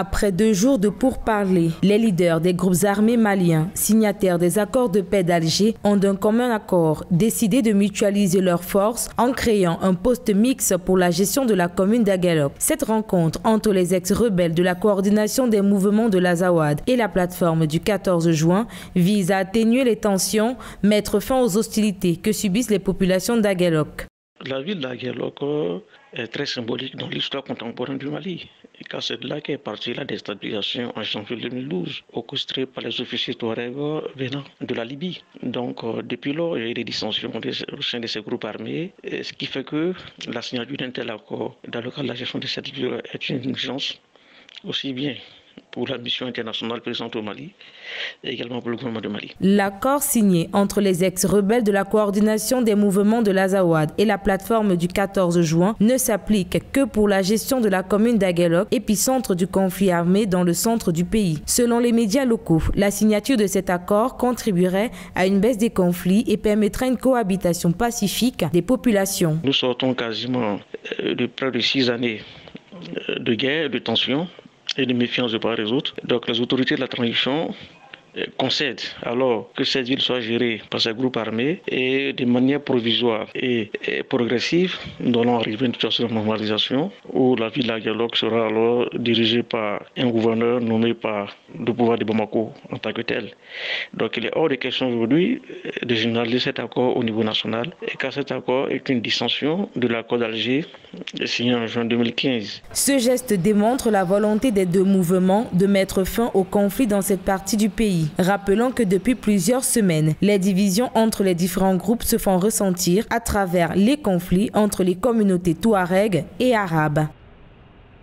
Après deux jours de pourparlers, les leaders des groupes armés maliens, signataires des accords de paix d'Alger, ont d'un commun accord décidé de mutualiser leurs forces en créant un poste mixte pour la gestion de la commune d'Agalop. Cette rencontre entre les ex-rebelles de la coordination des mouvements de l'Azawad et la plateforme du 14 juin vise à atténuer les tensions, mettre fin aux hostilités que subissent les populations d'Aguelok. La ville d'Aguelok est très symbolique dans l'histoire contemporaine du Mali, car c'est de là qu'est partie la déstabilisation en janvier 2012, orchestrée par les officiers Touareg venant de la Libye. Donc, euh, depuis lors, il y a eu des dissensions au sein de ces groupes armés, ce qui fait que la signature d'un tel accord dans le cadre de la gestion de cette ville est une urgence aussi bien pour la mission internationale présente au Mali et également pour le gouvernement du Mali. L'accord signé entre les ex-rebelles de la coordination des mouvements de l'Azawad et la plateforme du 14 juin ne s'applique que pour la gestion de la commune d'Aguelok, épicentre du conflit armé dans le centre du pays. Selon les médias locaux, la signature de cet accord contribuerait à une baisse des conflits et permettrait une cohabitation pacifique des populations. Nous sortons quasiment euh, de près de six années euh, de guerre, de tensions et de méfiance de part et d'autre. Donc les autorités de la transition concède alors que cette ville soit gérée par ces groupes armés et de manière provisoire et, progressive, nous allons arriver à une situation de normalisation où la ville de sera alors dirigée par un gouverneur nommé par le pouvoir de Bamako en tant que tel. Donc il est hors de question aujourd'hui de généraliser cet accord au niveau national et car cet accord est une dissension de l'accord d'Alger signé en juin 2015. Ce geste démontre la volonté des deux mouvements de mettre fin au conflit dans cette partie du Rappelons que depuis plusieurs semaines, les divisions entre les différents groupes se font ressentir à travers les conflits entre les communautés touareg et arabes.